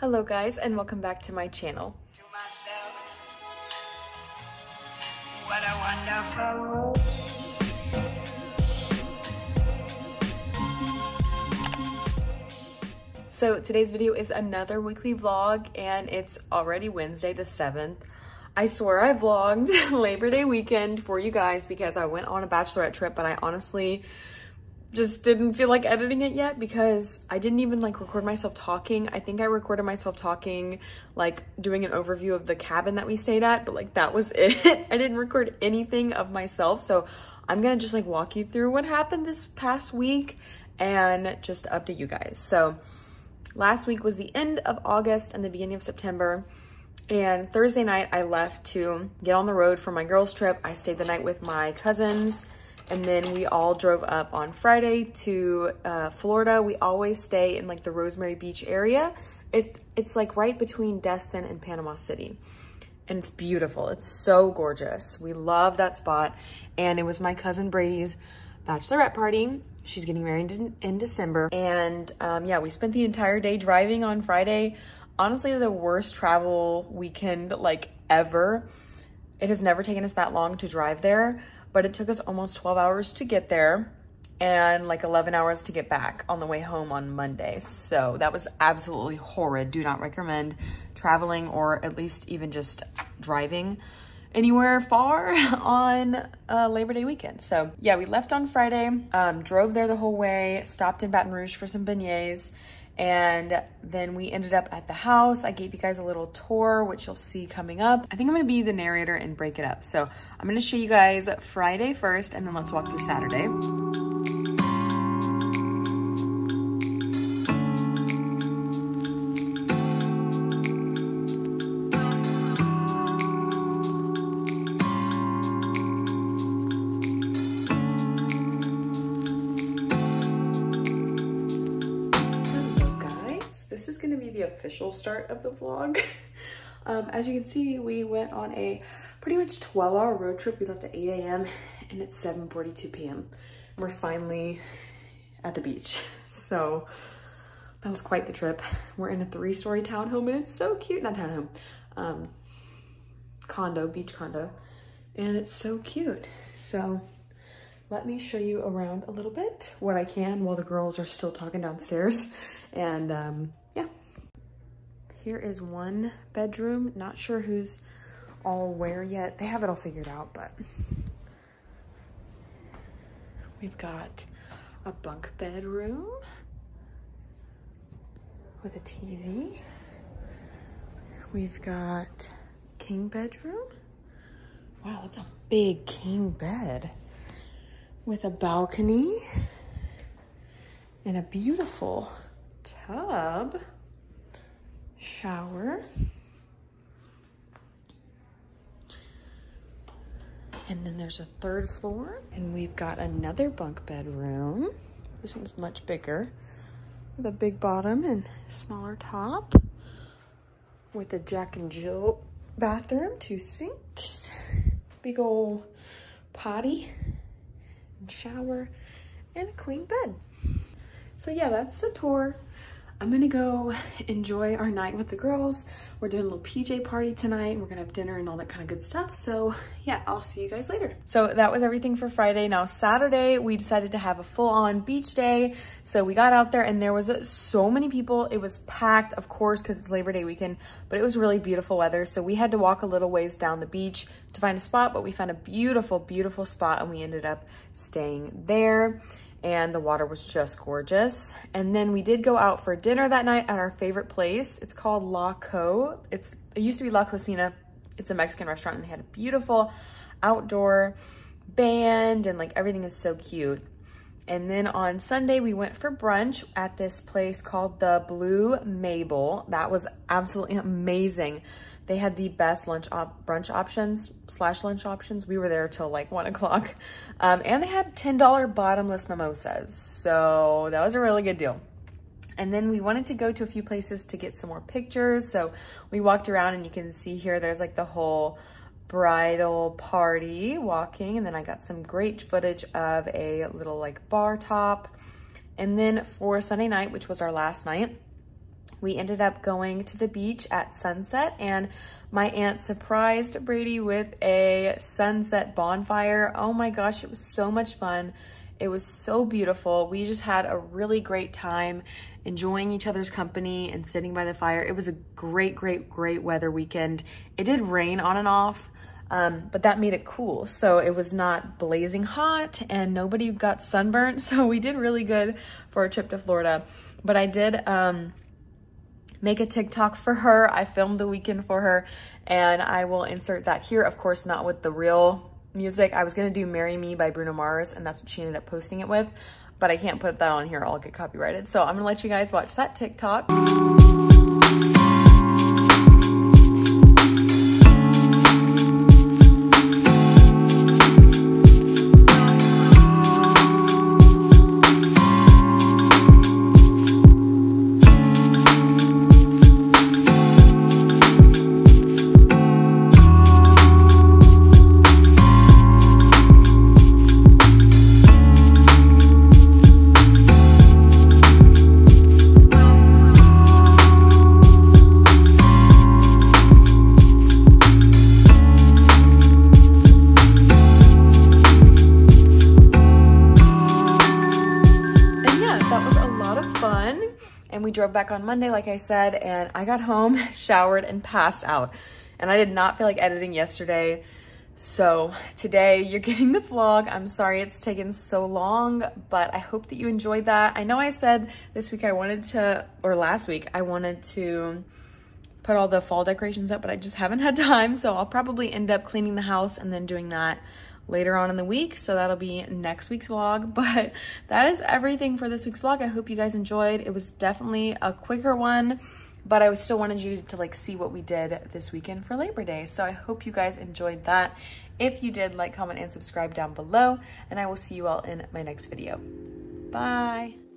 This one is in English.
Hello guys and welcome back to my channel. to myself. What a wonderful. So today's video is another weekly vlog and it's already Wednesday the 7th. I swear I vlogged Labor Day weekend for you guys because I went on a bachelorette trip but I honestly just didn't feel like editing it yet because I didn't even like record myself talking. I think I recorded myself talking, like doing an overview of the cabin that we stayed at, but like that was it. I didn't record anything of myself. So I'm gonna just like walk you through what happened this past week and just update you guys. So last week was the end of August and the beginning of September. And Thursday night, I left to get on the road for my girls' trip. I stayed the night with my cousins and then we all drove up on Friday to uh, Florida. We always stay in like the Rosemary Beach area. It, it's like right between Destin and Panama City. And it's beautiful. It's so gorgeous. We love that spot. And it was my cousin Brady's bachelorette party. She's getting married in, in December. And um, yeah, we spent the entire day driving on Friday. Honestly, the worst travel weekend like ever. It has never taken us that long to drive there but it took us almost 12 hours to get there and like 11 hours to get back on the way home on Monday. So that was absolutely horrid. Do not recommend traveling or at least even just driving anywhere far on uh, Labor Day weekend. So yeah, we left on Friday, um, drove there the whole way, stopped in Baton Rouge for some beignets, and then we ended up at the house. I gave you guys a little tour, which you'll see coming up. I think I'm gonna be the narrator and break it up. So I'm gonna show you guys Friday first, and then let's walk through Saturday. Official start of the vlog. Um, as you can see, we went on a pretty much 12 hour road trip. We left at 8 a.m. and it's 7.42 p.m. We're finally at the beach. So that was quite the trip. We're in a three story townhome and it's so cute. Not townhome, um, condo, beach condo. And it's so cute. So let me show you around a little bit, what I can while the girls are still talking downstairs. And um. Here is one bedroom. Not sure who's all where yet. They have it all figured out, but we've got a bunk bedroom with a TV. We've got king bedroom. Wow, it's a big king bed with a balcony and a beautiful tub, shower. And then there's a third floor and we've got another bunk bedroom. This one's much bigger with a big bottom and smaller top with a Jack and Jill bathroom, two sinks, big old potty and shower and a queen bed. So yeah, that's the tour. I'm gonna go enjoy our night with the girls. We're doing a little PJ party tonight. and We're gonna have dinner and all that kind of good stuff. So yeah, I'll see you guys later. So that was everything for Friday. Now Saturday, we decided to have a full on beach day. So we got out there and there was so many people. It was packed, of course, because it's Labor Day weekend, but it was really beautiful weather. So we had to walk a little ways down the beach to find a spot, but we found a beautiful, beautiful spot and we ended up staying there and the water was just gorgeous. And then we did go out for dinner that night at our favorite place. It's called La Co. It's, it used to be La Cocina. It's a Mexican restaurant and they had a beautiful outdoor band and like everything is so cute. And then on Sunday, we went for brunch at this place called the Blue Mabel. That was absolutely amazing. They had the best lunch op brunch options slash lunch options. We were there till like one o'clock. Um, and they had $10 bottomless mimosas. So that was a really good deal. And then we wanted to go to a few places to get some more pictures. So we walked around and you can see here, there's like the whole bridal party walking. And then I got some great footage of a little like bar top. And then for Sunday night, which was our last night, we ended up going to the beach at sunset and my aunt surprised Brady with a sunset bonfire. Oh my gosh, it was so much fun. It was so beautiful. We just had a really great time enjoying each other's company and sitting by the fire. It was a great, great, great weather weekend. It did rain on and off, um, but that made it cool. So it was not blazing hot and nobody got sunburnt. So we did really good for a trip to Florida. But I did um, make a TikTok for her. I filmed the weekend for her and I will insert that here. Of course, not with the real music. I was gonna do Marry Me by Bruno Mars and that's what she ended up posting it with, but I can't put that on here. I'll get copyrighted. So I'm gonna let you guys watch that TikTok. Yeah, that was a lot of fun. And we drove back on Monday, like I said, and I got home, showered, and passed out. And I did not feel like editing yesterday. So today you're getting the vlog. I'm sorry it's taken so long, but I hope that you enjoyed that. I know I said this week I wanted to, or last week, I wanted to put all the fall decorations up, but I just haven't had time. So I'll probably end up cleaning the house and then doing that later on in the week. So that'll be next week's vlog. But that is everything for this week's vlog. I hope you guys enjoyed. It was definitely a quicker one, but I still wanted you to like see what we did this weekend for Labor Day. So I hope you guys enjoyed that. If you did, like, comment, and subscribe down below, and I will see you all in my next video. Bye.